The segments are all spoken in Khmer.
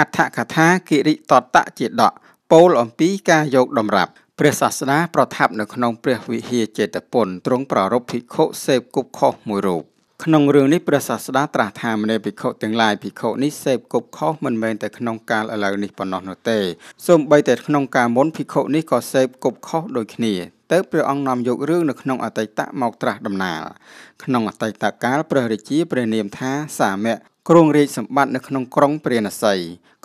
អដ្ឋកថាគិរិតតៈជាដកពោលអំពីការយកតម្រាប់ព្រះសាស្តាប្រថាប់នៅក្នុងព្រះវិហារចេតពុនទ្រង់ប្រារព្ធភិក្ខុសេពគប់ខុសមួយរូបក្នុងរឿងនេះព្រះសាស្តាត្រាស់ថាមនេភិក្ខុទាំងឡាយភិក្ខុនេះសេពគប់ខុសមិនមែនតែក្នុងកាលឥឡូវនេះប៉ុណ្ណោះនោះទេសូម្បីតែក្នុងកាលមុនភិក្ខុនេះក៏សេពគប់ខុសដូចគ្នាទៅព្រះអង្គនាំយករឿងនៅក្នុងអតីតមកត្រាស់ដំណាលក្នុងអតីតកាលព្រះរាជាព្រះនាមថាសាមៈ គ្រងរាជសម្បត្តិនៅក្នុងក្រុងព្រះនសី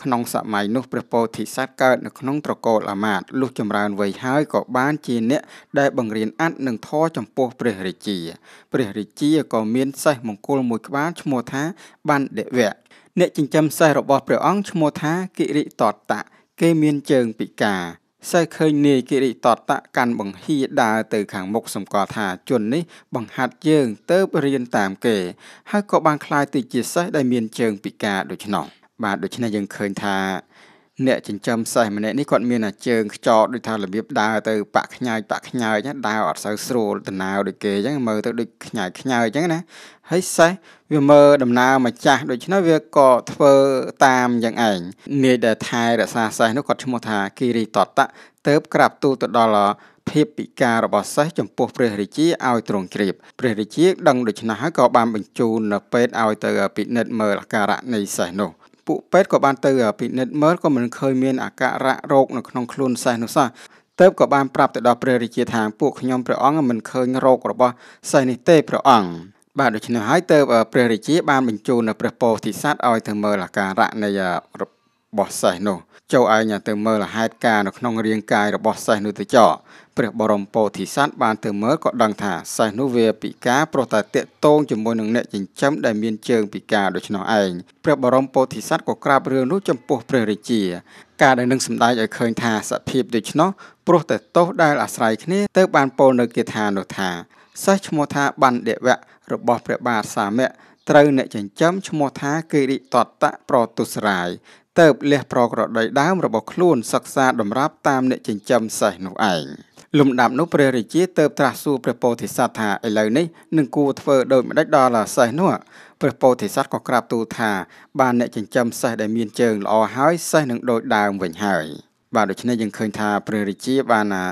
ក្នុងសម័យនោះព្រះពោធិសត្វកើតនៅក្នុងត្រកូលអាមាត្យលុះចម្រើនវ័យហើយក៏បានជាអ្នកដែលបង្រៀនអត្តនិងធម៌ចំពោះព្រះរាជា ព្រះរាជាក៏មានសេះមង្គលមួយក្បាលឈ្មោះថាបណ្ឌិវៈអ្នកចិញ្ចឹមសេះរបស់ព្រះអង្គឈ្មោះថាគិរិតតៈគេមានជើងពិការ សើឃើញនាយគិរិតតៈកាន់បង្ហៀដើរទៅខាងមុខសម្គាល់ថាជននេះបង្ហាត់យើងទៅរៀនតាមគេហើយក៏បានคล้ายទៅជាសិស្សដែលមានជើងពិការដូច្នោះបាទដូច្នេះយើងឃើញថា អ្នកចិញ្ចឹមសេះម្នាក់នេះគាត់មានអាជើងខ្ចោដូចថារបៀបដើរទៅបាក់ខ្ញើចបាក់ខ្ញើចដើរអត់សូវស្រួលតំណើដូចគេអញ្ចឹងមើលទៅដូចខ្ញើចខ្ញើចអញ្ចឹងណាហើយសេះវាមើលដំណើរម្ចាស់ដូច្នេះវាក៏ធ្វើតាមយ៉ាងឯងនាយដែលថែរក្សាសេះនោះគាត់ឈ្មោះថាគិរិតតៈទៅក្រាបទូលទៅដល់ភាពពិការរបស់សេះចំពោះព្រះរាជាឲ្យទ្រង់ជ្រាបព្រះរាជាដឹងដូច្នេះហើយក៏បានបញ្ជូននៅពេទ្យឲ្យទៅពិនិត្យមើលអាការៈនៃសេះនោះ ពួកពេទ្យក៏បានទៅពិនិត្យមើលក៏មិនឃើញមានអាការៈរោគនៅក្នុងខ្លួនសេះនោះសោះទៅក៏បានប្រាប់ទៅដល់ព្រះរាជាថាពួកខ្ញុំព្រះអង្គមិនឃើញរោគរបស់សេះនេះទេព្រះអង្គបាទដូច្នេះហើយទៅព្រះរាជាបានបញ្ជូននៅព្រះពោធិសត្វឲ្យទៅមើលអាការៈនៃ របស់សេះនោះចូលឯងទៅមើលហេតុការនៅក្នុងរាងកាយរបស់សេះនោះទៅចោព្រះបរមពោធិសត្វបានទៅមើលក៏ដឹងថាសេះនោះវាពិការព្រោះតែតាកតងជាមួយនឹងអ្នកចិញ្ចឹមដែលមានជើងពិការដូច្នោះឯងព្រះបរមពោធិសត្វក៏ក្រាបរឿងនោះចំពោះព្រះរាជា ការដែលនឹងសម្ដែងឲ្យឃើញថាសភាពដូច្នោះព្រោះតែទោសដែលអាស្រ័យគ្នាទៅបានពោលនៅគាថានោះថាសេះឈ្មោះថាបណ្ឌិវៈរបស់ព្រះបាទសាមៈ ត្រូវអ្នកចិញ្ចឹមឈ្មោះថាគិរិតតៈប្រទុសរាយទៅលះប្រក្រដីដើមរបស់ខ្លួនសិក្សាតម្រាប់តាមអ្នកចិញ្ចឹមសេះនោះឯងលំដាប់នោះព្រះរាជាទៅត្រាស់សួរព្រះពោធិសត្វថាឥឡូវនេះនឹងគួរធ្វើដូចម្ដេចដល់សេះនោះព្រះពោធិសត្វក៏ក្រាបទូលថាបានអ្នកចិញ្ចឹមសេះដែលមានជើងល្អហើយសេះនឹងដូចដើមវិញហើយបាទដូច្នេះយើងឃើញថាព្រះរាជាបានណា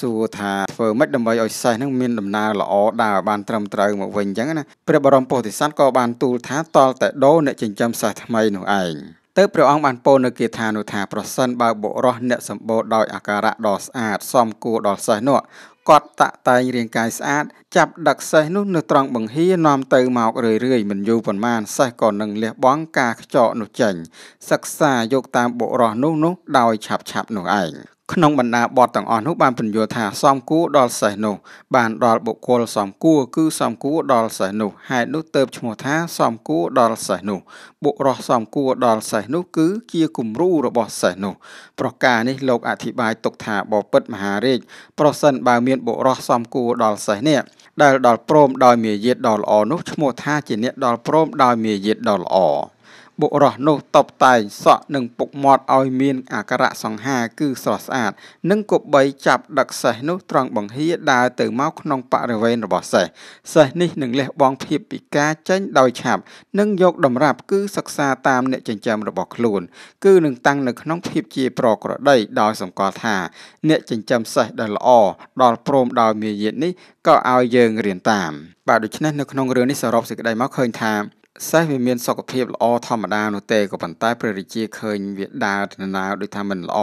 សួរថាធ្វើម៉េចដើម្បីឲ្យសេះនឹងមានដំណើរល្អដើរបានត្រឹមត្រូវមកវិញអញ្ចឹងណាព្រះបរមពោធិសត្វក៏បានទូលថាតលតែដោអ្នកចិញ្ចឹមសេះថ្មីនោះឯងទៅព្រះអង្គបានពោលនៅគាថានោះថាប្រសិនបើបុរសអ្នកសម្បូរដោយអាការៈដ៏ស្អាតសមគួរដល់សេះនោះគាត់តាក់តែងរាងកាយស្អាតចាប់ដឹកសេះនោះនៅត្រង់បង្ហៀនាំទៅមករឿយរឿយមិនយូរប៉ុន្មានសេះក៏នឹងលះបង់ការខ្ចកនោះចេញសិក្សាយកតាមបុរសនោះនោះដោយឆាប់ឆាប់នោះឯង ក្នុងបណ្ដាបទទាំងអស់នោះបានពន្យល់ថាសំគួរដល់សេះនោះ បានដល់បុគ្គលសំគួរគឺសំគួរដល់សេះនោះហេតុនោះទៅឈ្មោះថាសំគួរដល់សេះនោះបុរសសំគួរដល់សេះនោះគឺជាគំរូរបស់សេះនោះប្រការនេះលោកអធិប្បាយទុកថាបពិតមហារាជប្រសិនបើមានបុរសសំគួរដល់សេះនេះដែលដល់ព្រមដោយមាយាទដ៏ល្អនោះឈ្មោះថាជាអ្នកដល់ព្រមដោយមាយាទដ៏ល្អ បុរសនោះតបតែងសក់និងពុកមាត់ឲ្យមានអាការៈសង្ហាគឺស្រស់ស្អាត និងគប្បីចាប់ដឹកសេះនោះត្រង់បង្ហៀដើរទៅមកក្នុងបរិវេណរបស់សេះសេះនេះនឹងលះបង់ភាពពិការចេញដោយឆាប់ និងយកតម្រាប់គឺសិក្សាតាមអ្នកចិញ្ចឹមរបស់ខ្លួន គឺនឹងតាំងនៅក្នុងភាពជាប្រក្រតីដោយសម្គាល់ថា អ្នកចិញ្ចឹមសេះដែលល្អដល់ព្រមដោយមាយាទនេះក៏ឲ្យយើងរៀនតាមបាទដូច្នេះនៅក្នុងរឿងនេះសរុបសេចក្តីមកឃើញថា សេះវាមានសុខភាពល្អធម្មតានោះទេក៏ប៉ុន្តែព្រះរាជាឃើញវាដើរដំណើរដូចថាមិនល្អ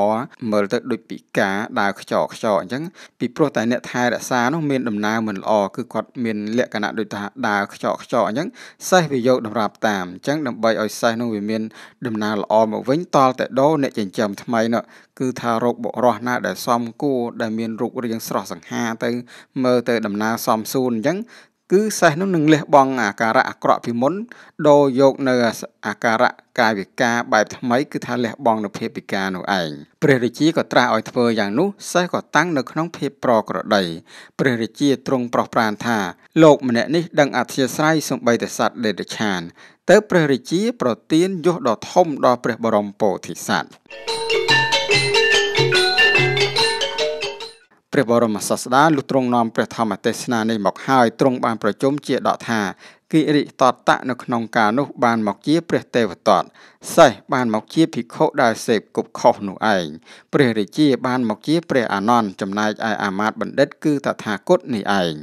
មើលទៅដូចពិការដើរខ្ចោខ្ចោអញ្ចឹងពីព្រោះតែអ្នកថែរក្សានោះមានដំណើរមិនល្អគឺគាត់មានលក្ខណៈដូចថាដើរខ្ចោខ្ចោអញ្ចឹងសេះវាយកតម្រាប់តាមអញ្ចឹងដើម្បីឲ្យសេះនោះវាមានដំណើរល្អមកវិញតលតែដោអ្នកចិញ្ចឹមថ្មីនោះគឺថារោគបុរសណាដែលសមគួរដែលមានរូបរាងស្រស់សង្ហាទៅមើលទៅដំណើរសមសួនអញ្ចឹង គឺសេះនោះនឹងលះបង់អាការៈអាក្រក់ពីមុនដូរយកនៅអាការៈកាយវិការបែបថ្មីគឺថាលះបង់នៅភាពពិការនោះឯងព្រះរាជាក៏ត្រាស់ឲ្យធ្វើយ៉ាងនោះសេះក៏តាំងនៅក្នុងភាពប្រក្រតីព្រះរាជាទ្រង់ប្រោះប្រានថាលោកម្នាក់នេះដឹងអធិស្ស្រ័យសំបីតែសត្វដេតឆានទៅព្រះរាជា ប្រទានយសដ៏ធំដល់ព្រះបរមពោធិសត្វ ព្រះបរមសាស្តាលុទ្រង់នាំព្រះធម្មទេសនានេះមកហើយទ្រង់បានប្រជុំជាដកថាគិរិតតៈនៅក្នុងការនោះបានមកជាព្រះទេវតតសេះបានមកជាភិក្ខុដែលសេពគប់ខុសនោះឯងព្រះរាជាបានមកជាព្រះអានន្ទចំណែកឯអាមាត្យបណ្ឌិតគឺតថាគតនេះឯង